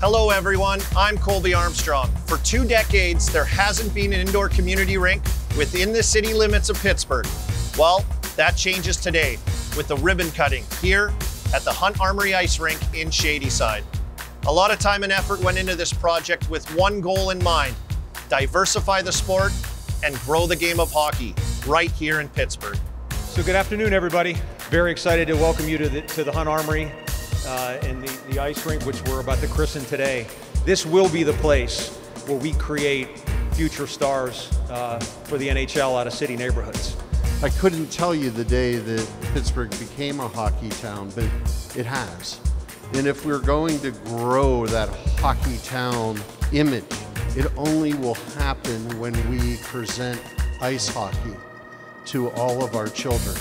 Hello, everyone. I'm Colby Armstrong. For two decades, there hasn't been an indoor community rink within the city limits of Pittsburgh. Well, that changes today with the ribbon cutting here at the Hunt Armory Ice Rink in Shadyside. A lot of time and effort went into this project with one goal in mind diversify the sport and grow the game of hockey right here in Pittsburgh. So, good afternoon, everybody. Very excited to welcome you to the, to the Hunt Armory uh, in the, the ice rink, which we're about to christen today. This will be the place where we create future stars uh, for the NHL out of city neighborhoods. I couldn't tell you the day that Pittsburgh became a hockey town, but it has. And if we're going to grow that hockey town image, it only will happen when we present ice hockey to all of our children.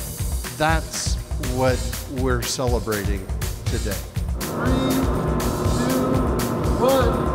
That's what we're celebrating today. Three, two, one.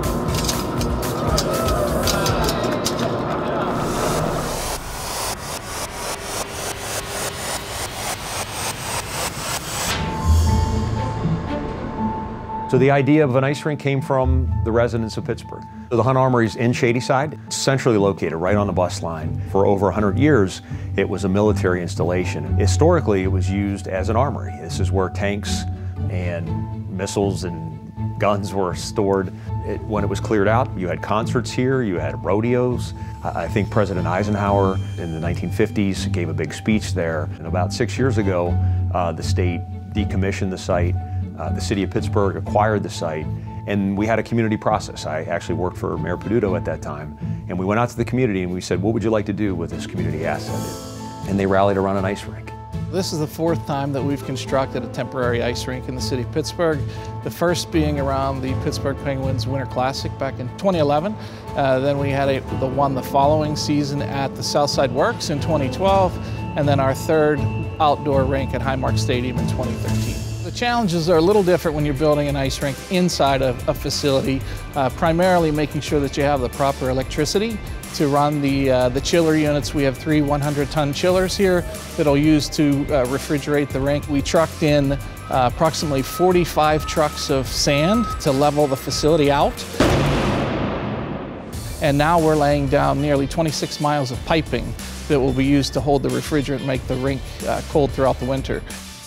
So the idea of an ice rink came from the residents of Pittsburgh. So The Hunt Armory is in Shadyside, centrally located right on the bus line. For over 100 years, it was a military installation. Historically, it was used as an armory. This is where tanks and missiles and guns were stored. It, when it was cleared out, you had concerts here, you had rodeos. I think President Eisenhower in the 1950s gave a big speech there. And about six years ago, uh, the state decommissioned the site uh, the city of Pittsburgh acquired the site and we had a community process. I actually worked for Mayor Peduto at that time. And we went out to the community and we said, what would you like to do with this community asset? And they rallied around an ice rink. This is the fourth time that we've constructed a temporary ice rink in the city of Pittsburgh. The first being around the Pittsburgh Penguins Winter Classic back in 2011. Uh, then we had a, the one the following season at the Southside Works in 2012. And then our third outdoor rink at Highmark Stadium in 2013. The challenges are a little different when you're building an ice rink inside of a facility, uh, primarily making sure that you have the proper electricity to run the, uh, the chiller units. We have three 100-ton chillers here that'll use to uh, refrigerate the rink. We trucked in uh, approximately 45 trucks of sand to level the facility out. And now we're laying down nearly 26 miles of piping that will be used to hold the refrigerant and make the rink uh, cold throughout the winter.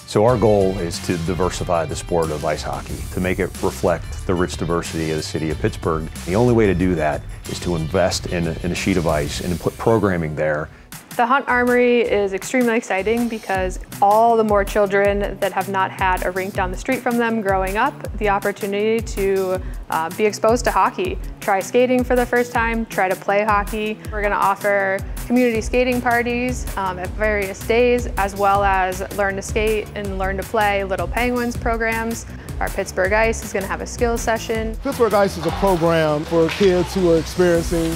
So our goal is to diversify the sport of ice hockey, to make it reflect the rich diversity of the city of Pittsburgh. The only way to do that is to invest in a, in a sheet of ice and put programming there the Hunt Armory is extremely exciting because all the more children that have not had a rink down the street from them growing up, the opportunity to uh, be exposed to hockey, try skating for the first time, try to play hockey. We're gonna offer community skating parties um, at various days, as well as learn to skate and learn to play Little Penguins programs. Our Pittsburgh Ice is gonna have a skills session. Pittsburgh Ice is a program for kids who are experiencing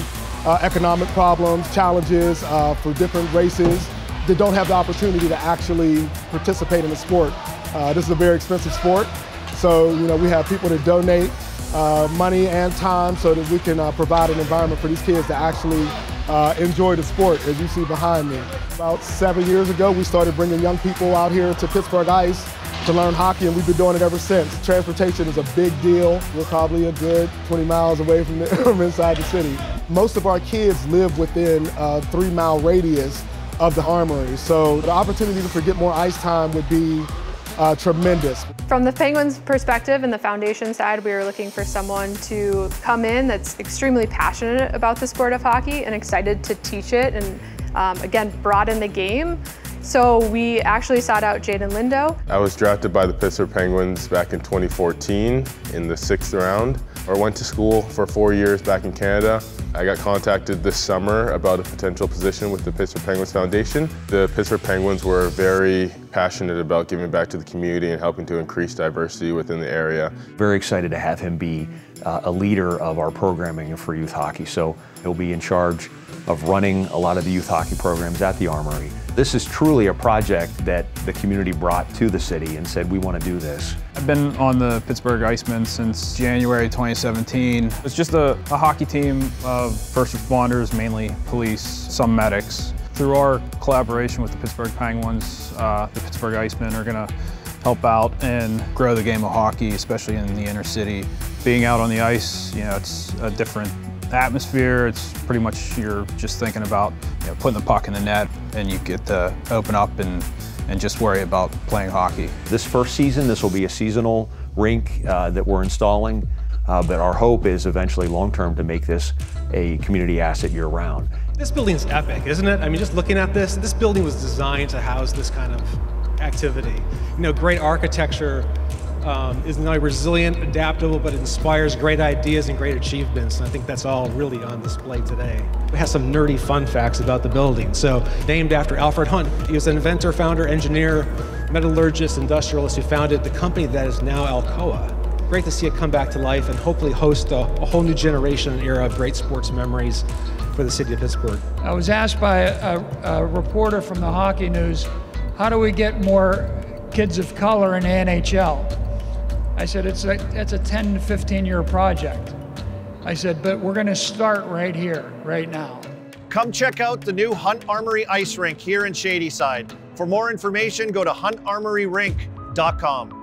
uh, economic problems, challenges uh, for different races that don't have the opportunity to actually participate in the sport. Uh, this is a very expensive sport, so you know we have people that donate uh, money and time so that we can uh, provide an environment for these kids to actually uh, enjoy the sport, as you see behind me. About seven years ago, we started bringing young people out here to Pittsburgh Ice to learn hockey, and we've been doing it ever since. Transportation is a big deal. We're probably a good 20 miles away from, the, from inside the city. Most of our kids live within a three mile radius of the armory, so the opportunity to get more ice time would be uh, tremendous. From the Penguins perspective and the foundation side, we were looking for someone to come in that's extremely passionate about the sport of hockey and excited to teach it and um, again, broaden the game so we actually sought out Jaden Lindo. I was drafted by the Pittsburgh Penguins back in 2014 in the sixth round. I went to school for four years back in Canada. I got contacted this summer about a potential position with the Pittsburgh Penguins Foundation. The Pittsburgh Penguins were very passionate about giving back to the community and helping to increase diversity within the area. Very excited to have him be uh, a leader of our programming for youth hockey. So he'll be in charge of running a lot of the youth hockey programs at the Armory. This is truly a project that the community brought to the city and said, we want to do this. I've been on the Pittsburgh Icemen since January 2017. It's just a, a hockey team of first responders, mainly police, some medics. Through our collaboration with the Pittsburgh Penguins, uh, the Pittsburgh Icemen are going to help out and grow the game of hockey, especially in the inner city. being out on the ice, you know, it's a different atmosphere. It's pretty much you're just thinking about you know, putting the puck in the net and you get to open up and, and just worry about playing hockey. This first season, this will be a seasonal rink uh, that we're installing, uh, but our hope is eventually long-term to make this a community asset year-round. This building's epic, isn't it? I mean, just looking at this, this building was designed to house this kind of activity. You know, great architecture, um, is not only resilient, adaptable, but inspires great ideas and great achievements. And I think that's all really on display today. It has some nerdy fun facts about the building. So, named after Alfred Hunt, he was an inventor, founder, engineer, metallurgist, industrialist who founded the company that is now Alcoa. Great to see it come back to life and hopefully host a, a whole new generation and era of great sports memories for the city of Pittsburgh. I was asked by a, a, a reporter from the Hockey News, how do we get more kids of color in the NHL? I said, it's a, it's a 10 to 15 year project. I said, but we're going to start right here, right now. Come check out the new Hunt Armory Ice Rink here in Shadyside. For more information, go to huntarmoryrink.com.